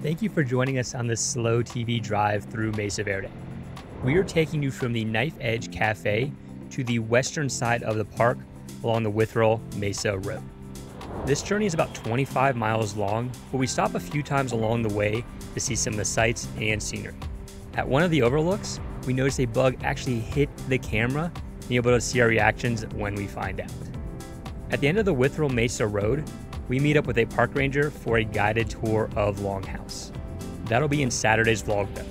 Thank you for joining us on this slow TV drive through Mesa Verde. We are taking you from the Knife Edge Cafe to the western side of the park along the Wetherill Mesa Road. This journey is about 25 miles long, but we stop a few times along the way to see some of the sights and scenery. At one of the overlooks, we noticed a bug actually hit the camera, and be able to see our reactions when we find out. At the end of the Wetherill Mesa Road, we meet up with a park ranger for a guided tour of Longhouse. That'll be in Saturday's vlog though.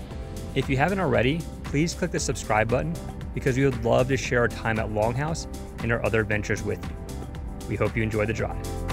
If you haven't already, please click the subscribe button because we would love to share our time at Longhouse and our other adventures with you. We hope you enjoy the drive.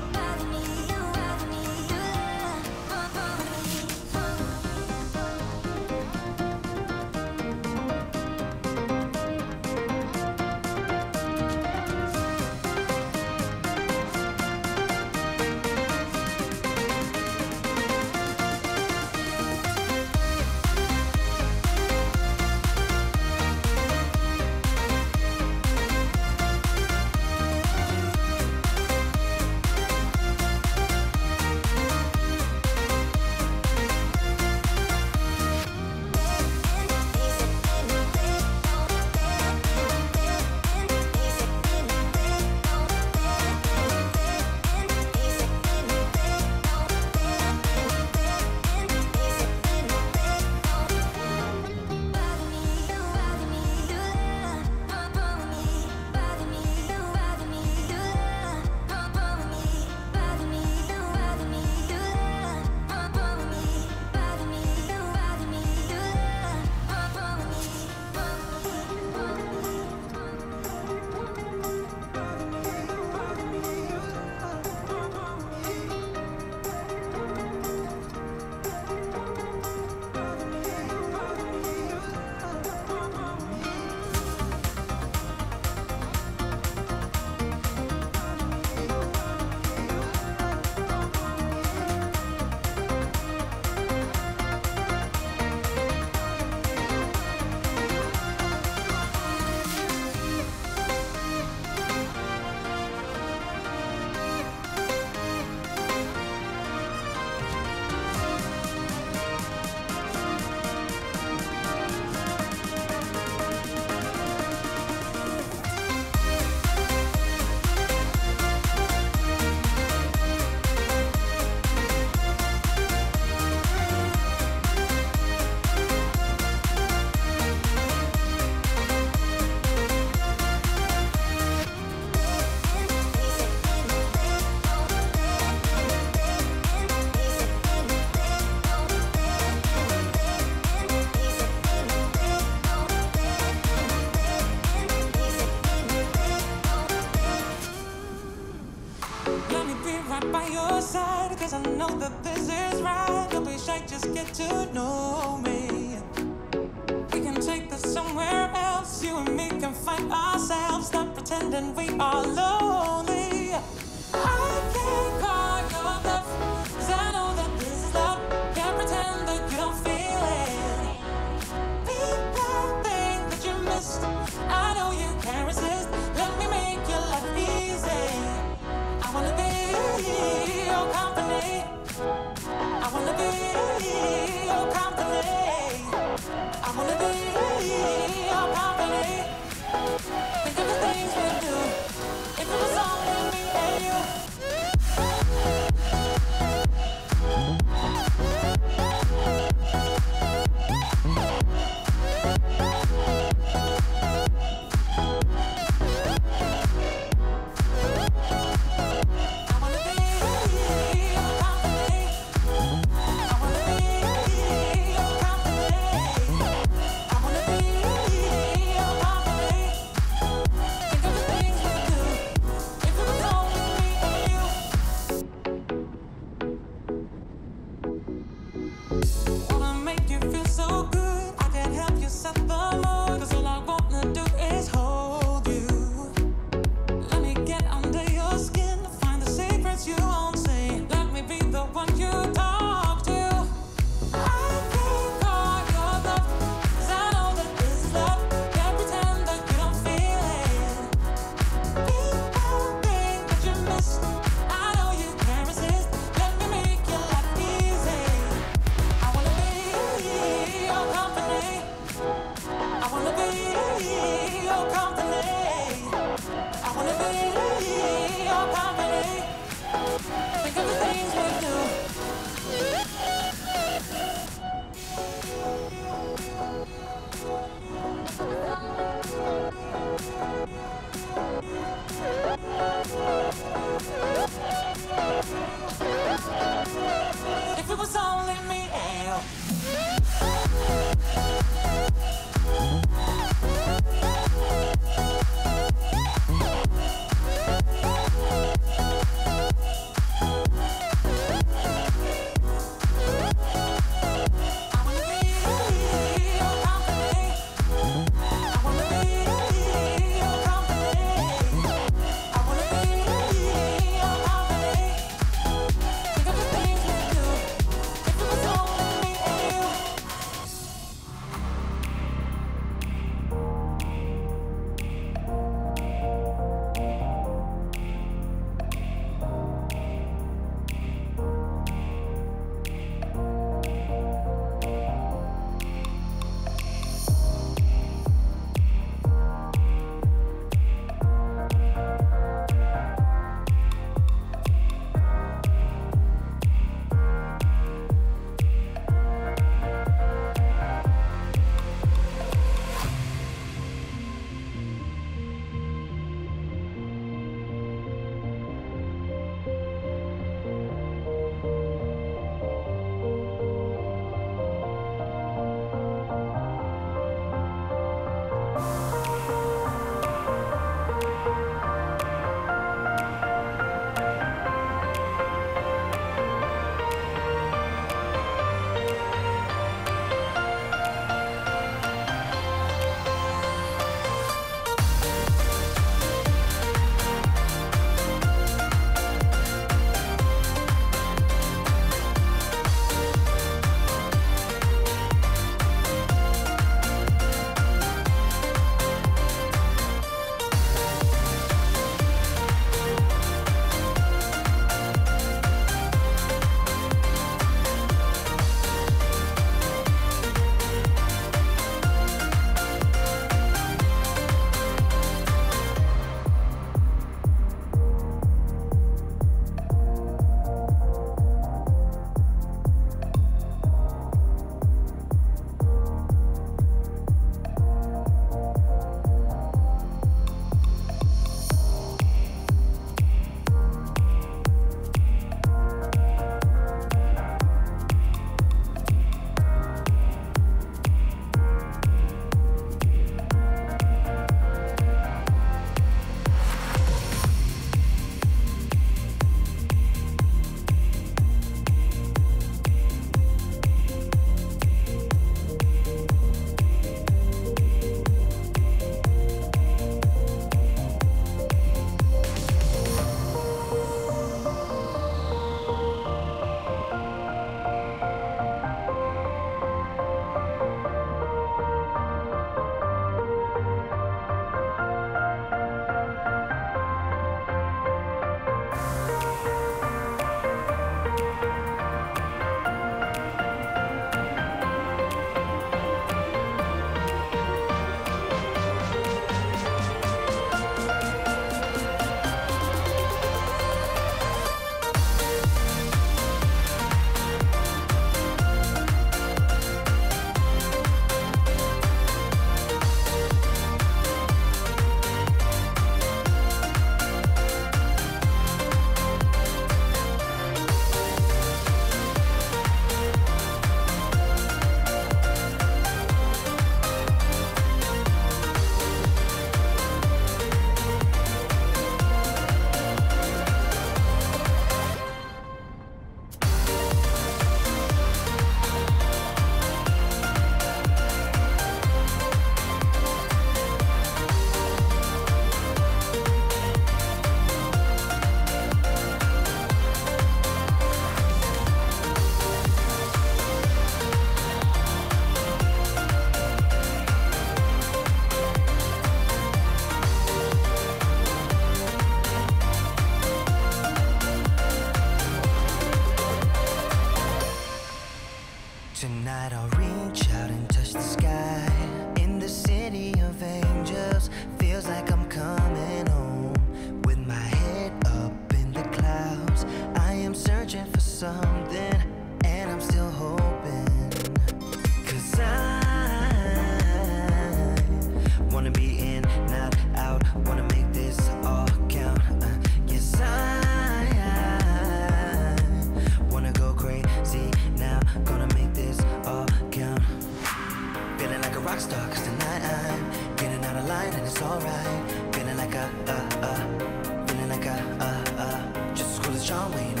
rock star Cause tonight I'm getting out of line and it's alright. Feeling like a, uh, uh Feeling like a, uh, uh Just as cool as John Wayne.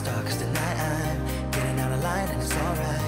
star, cause tonight I'm getting out of line and it's alright.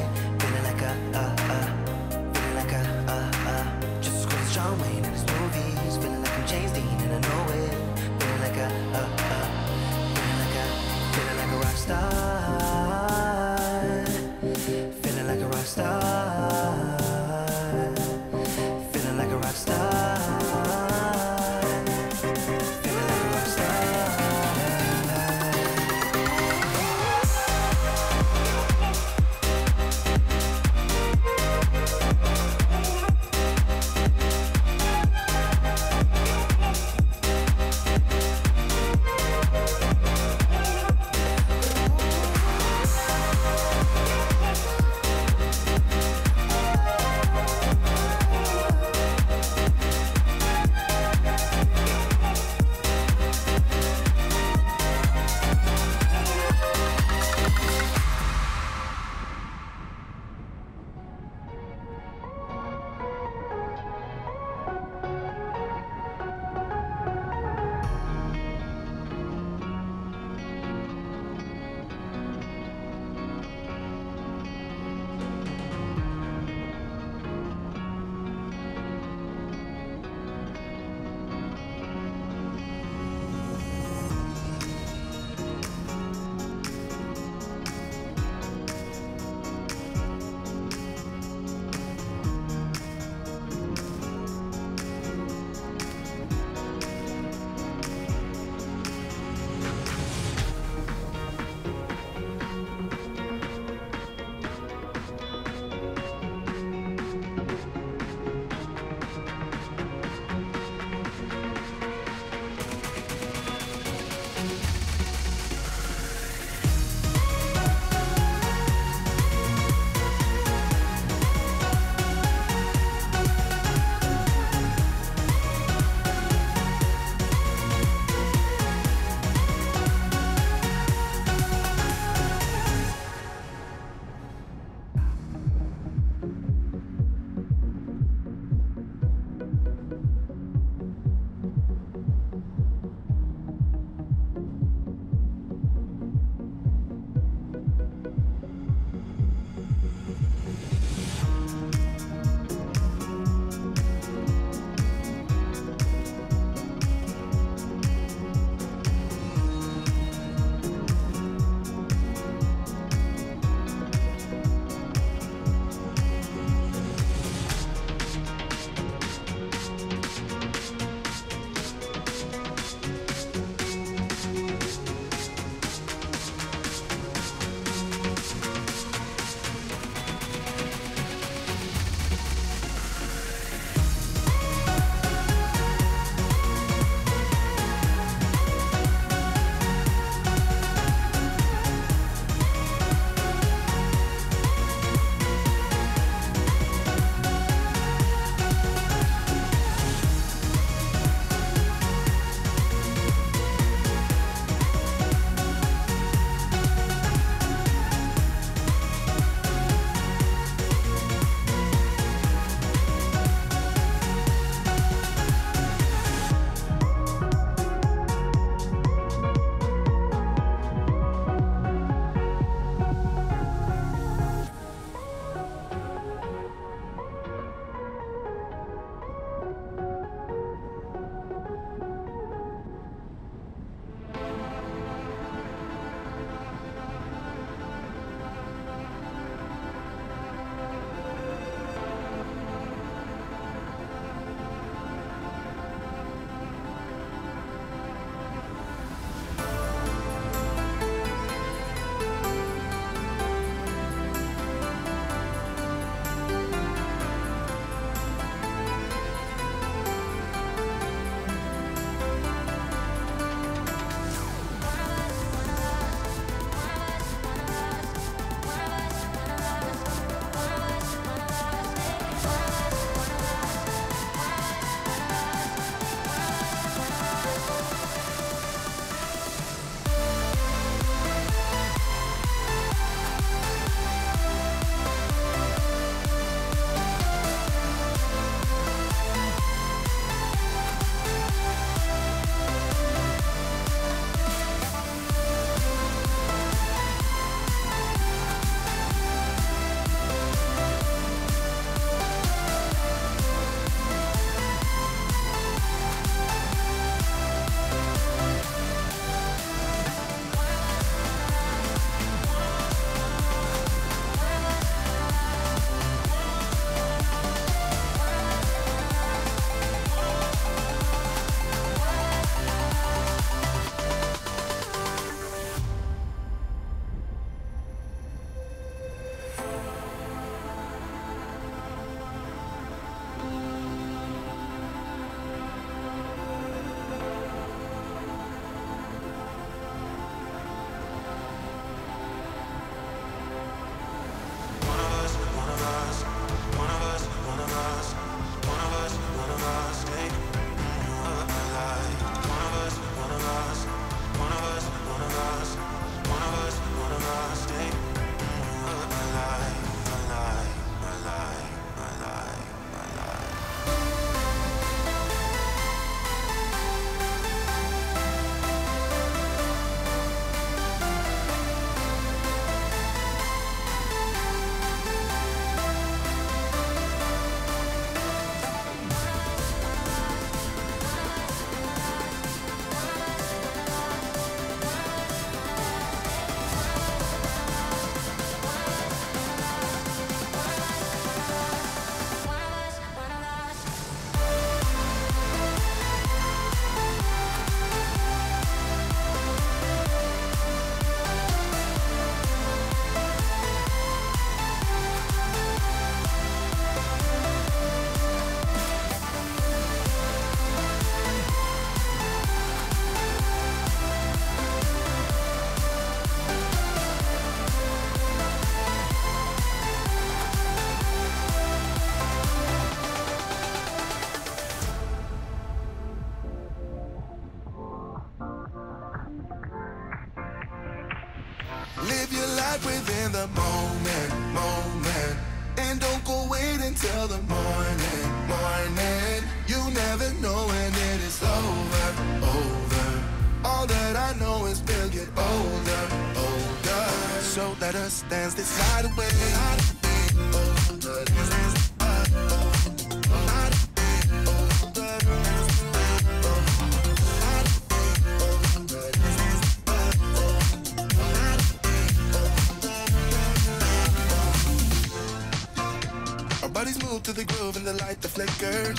The the light that flickers.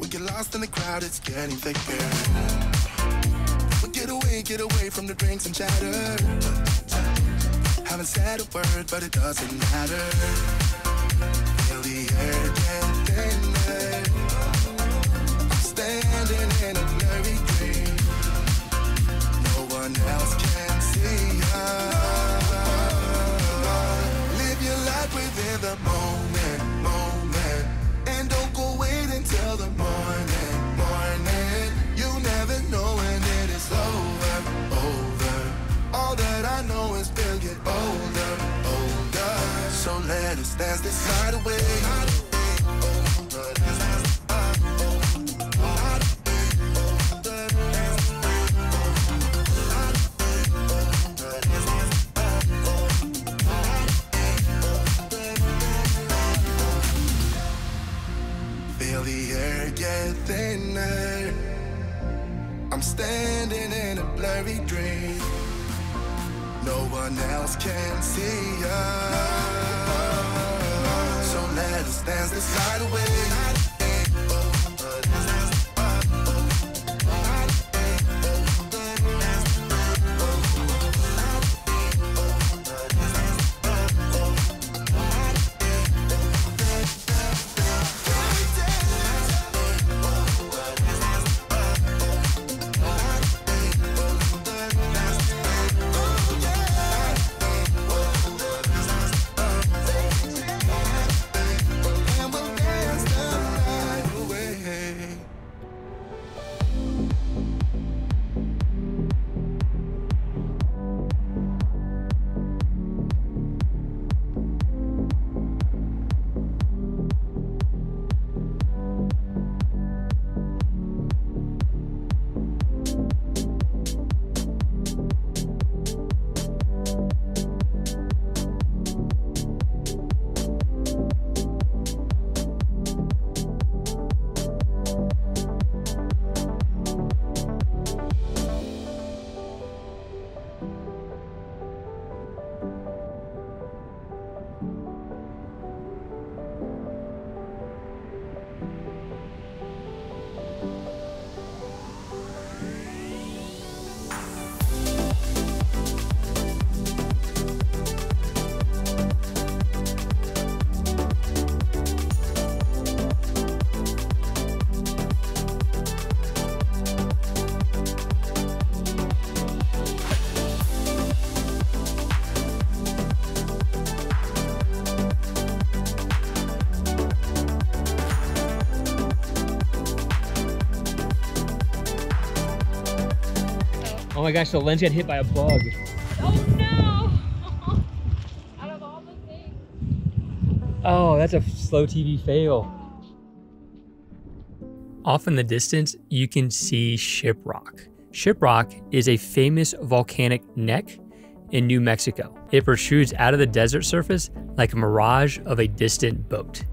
We get lost in the crowd, it's getting thicker. We get away, get away from the drinks and chatter. Haven't said a word, but it doesn't matter. My gosh, the lens got hit by a bug. Oh no! Out of all the things. Oh, that's a slow TV fail. Off in the distance, you can see Shiprock. Shiprock is a famous volcanic neck in New Mexico. It protrudes out of the desert surface like a mirage of a distant boat.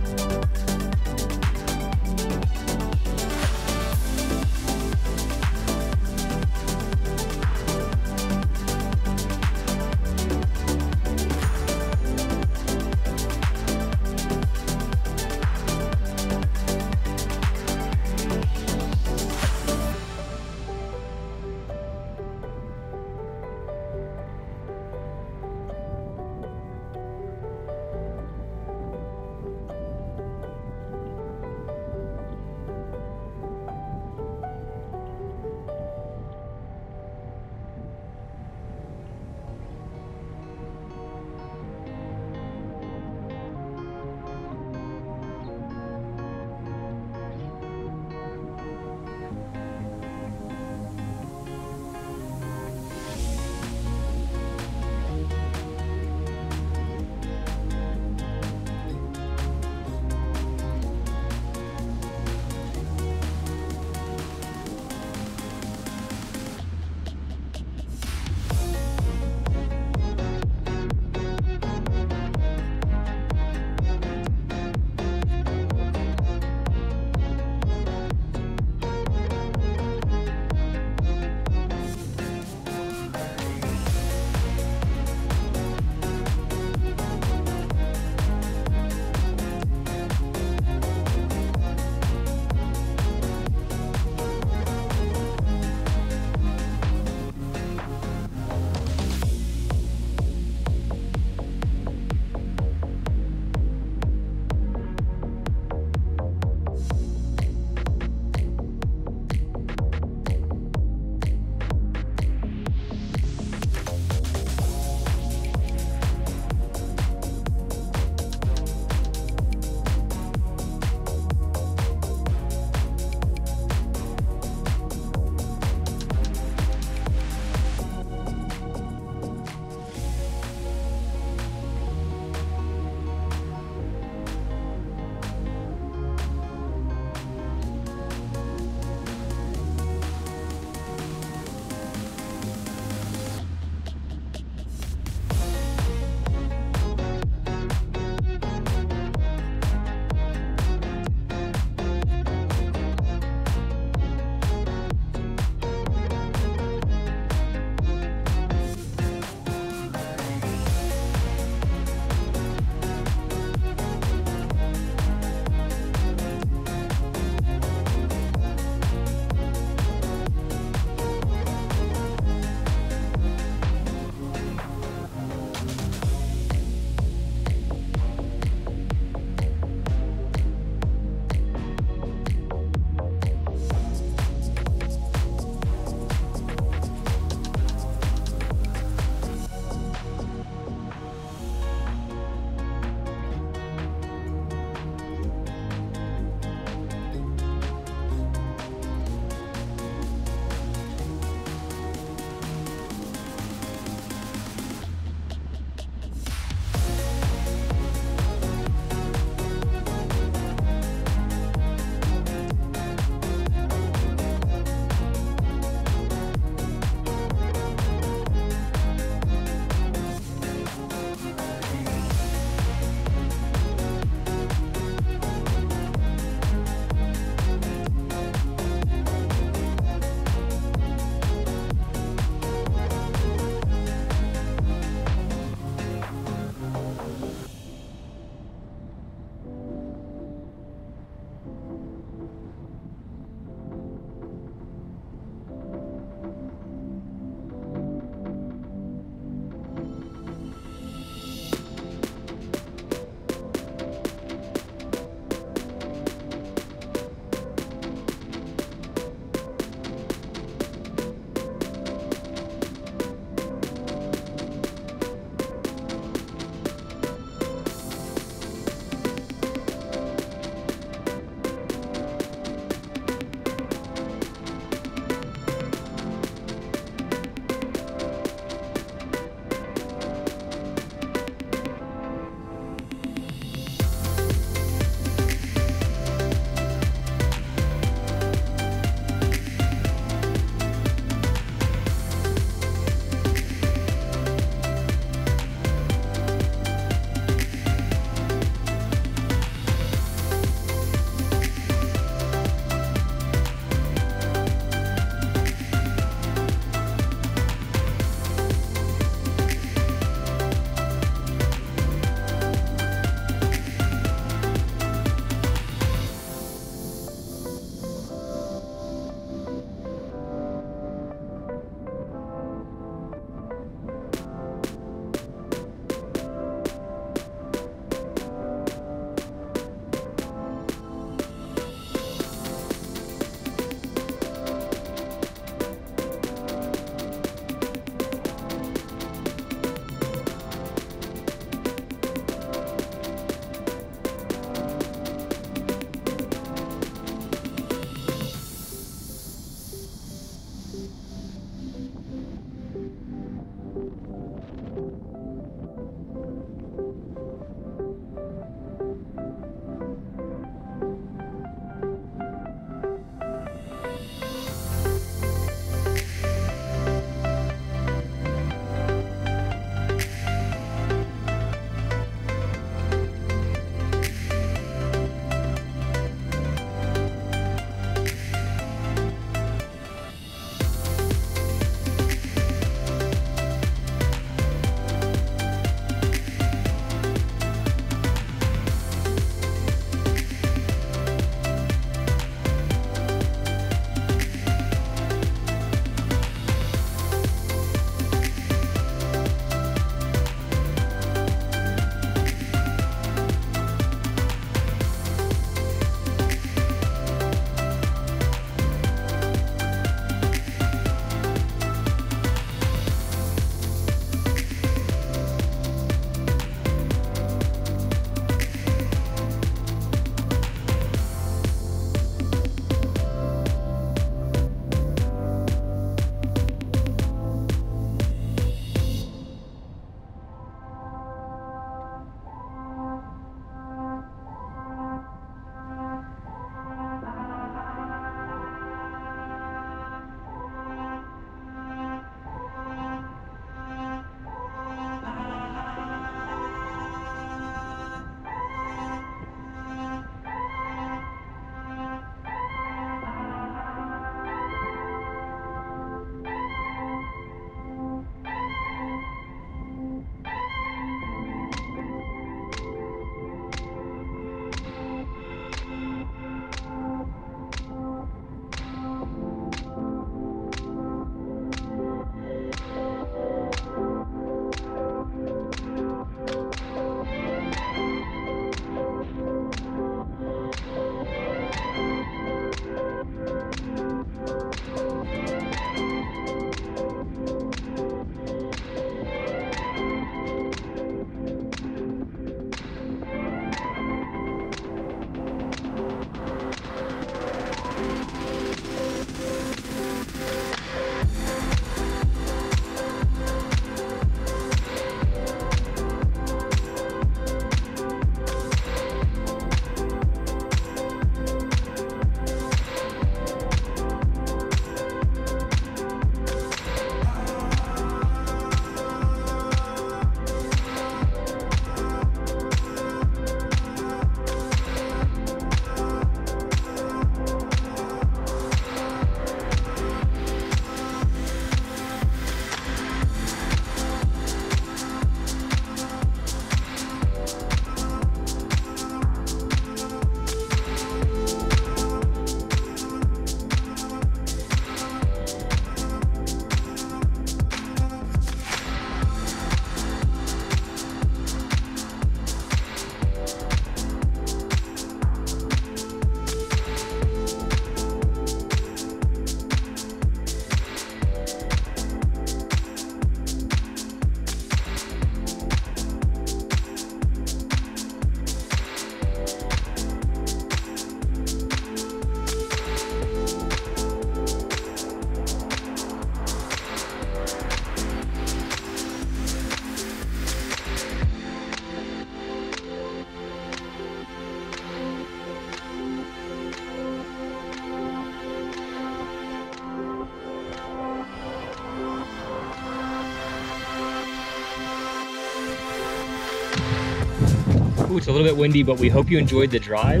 It's a little bit windy, but we hope you enjoyed the drive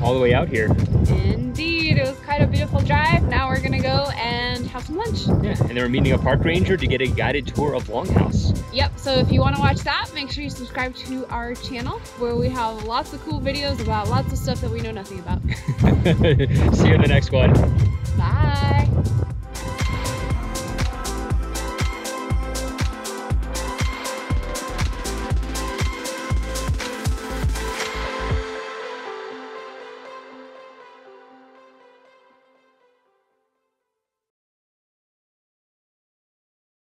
all the way out here. Indeed, it was quite a beautiful drive. Now we're gonna go and have some lunch. Yeah, and then we're meeting a park ranger to get a guided tour of Longhouse. Yep, so if you want to watch that, make sure you subscribe to our channel where we have lots of cool videos about lots of stuff that we know nothing about. See you in the next one.